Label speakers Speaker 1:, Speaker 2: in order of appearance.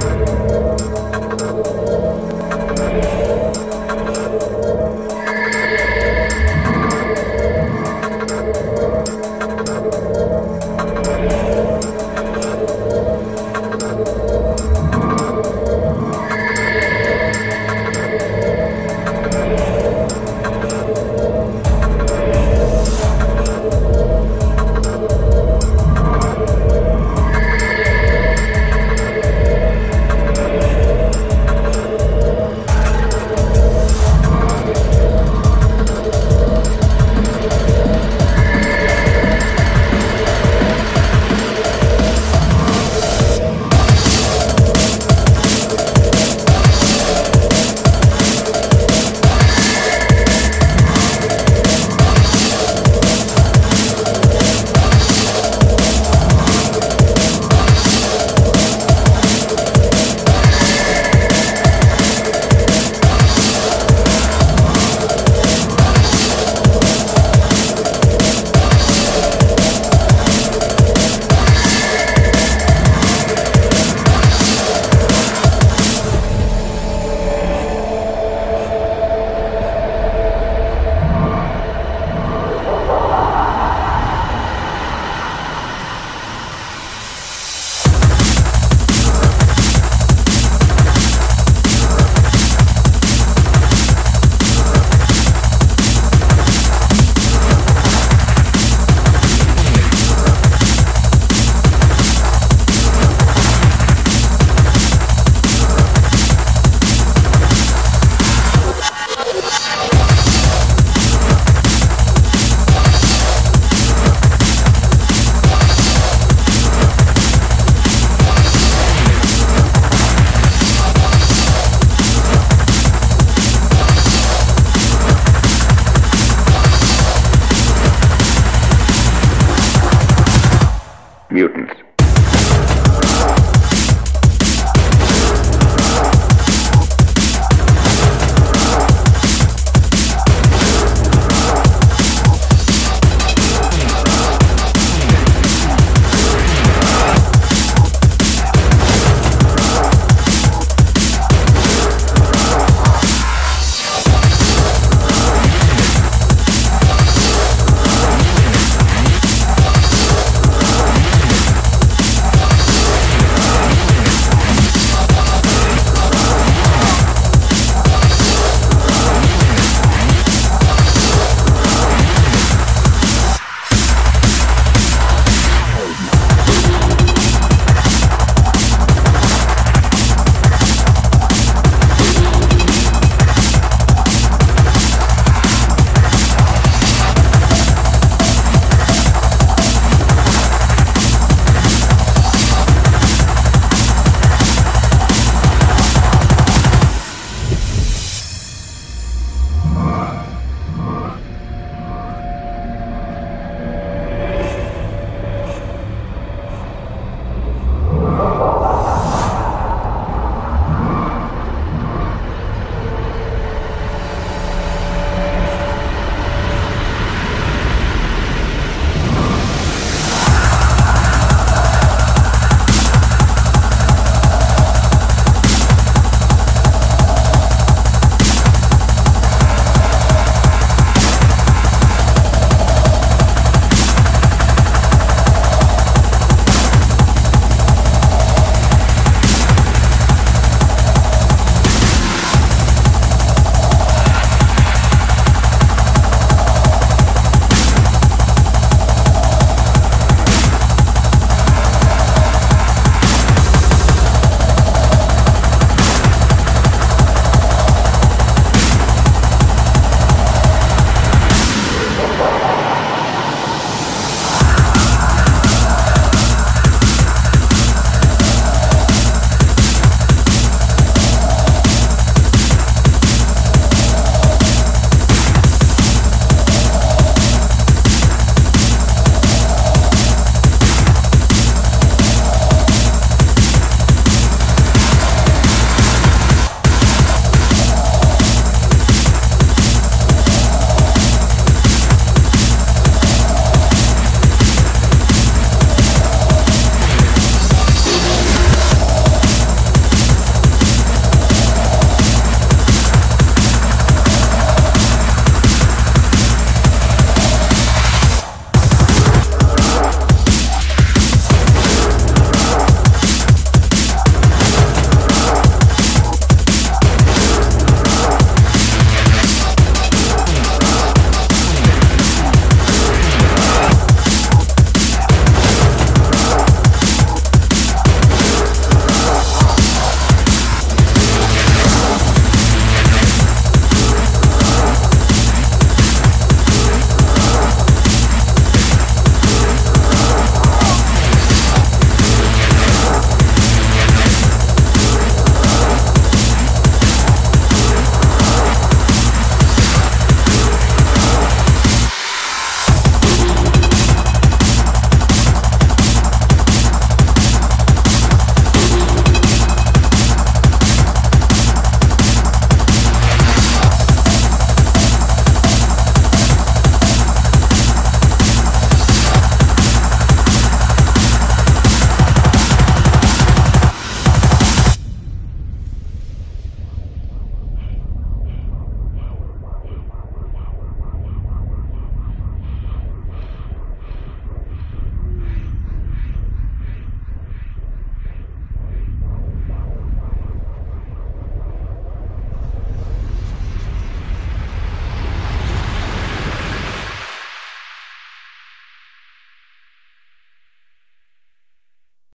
Speaker 1: Thank mutants.